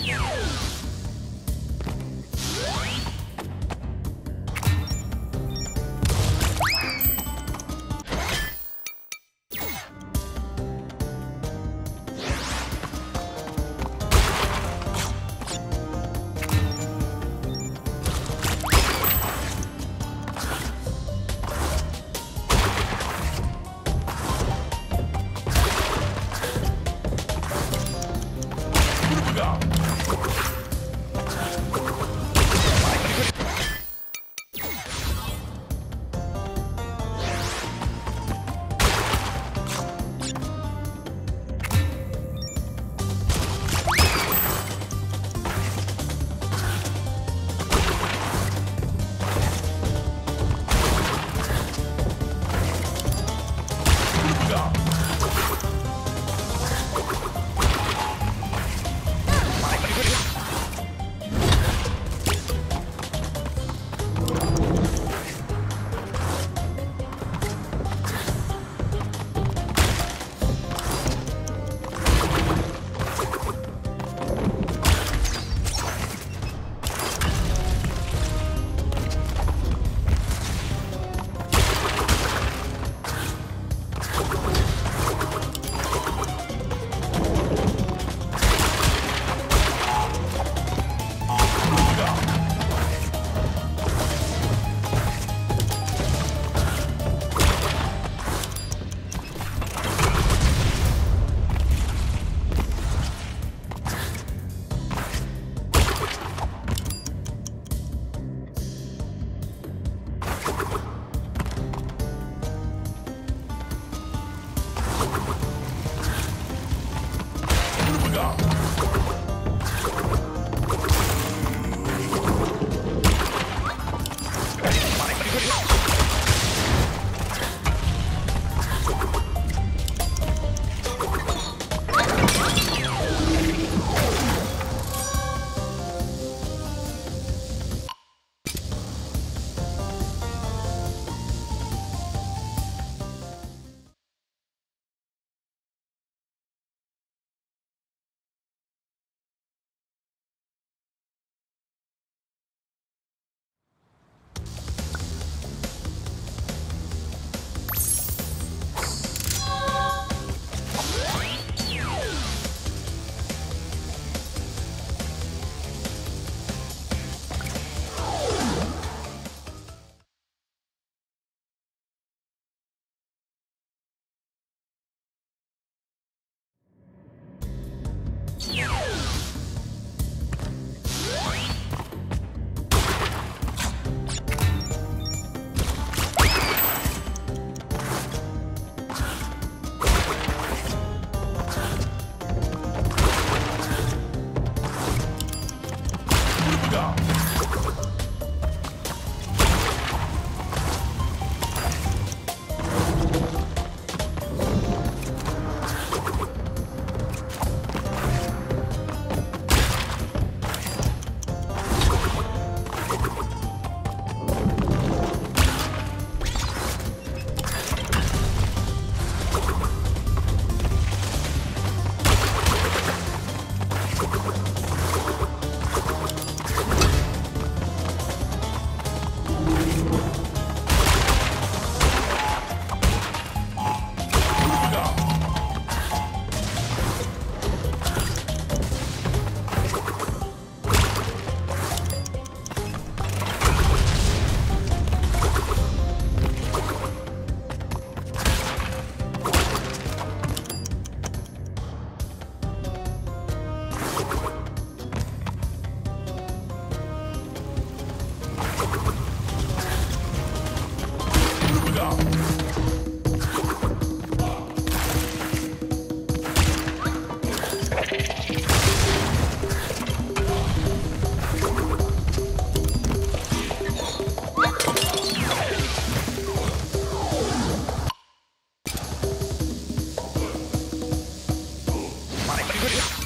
Yes. down. Good.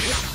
Good.